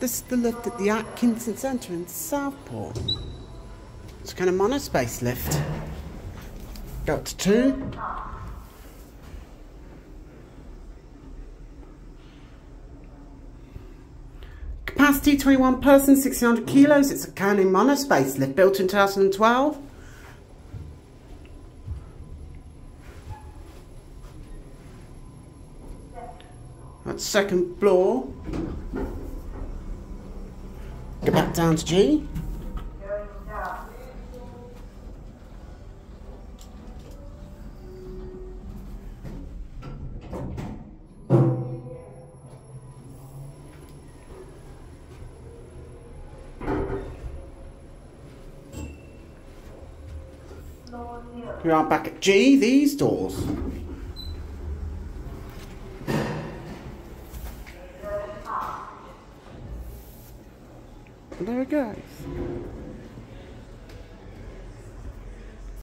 This is the lift at the Atkinson Centre in Southport. It's a Kone monospace lift. Go up to two. Capacity 21 persons, 1600 kilos. It's a Kone monospace lift built in 2012. That's second floor. Go back down to G. We are back at G, these doors. There it goes.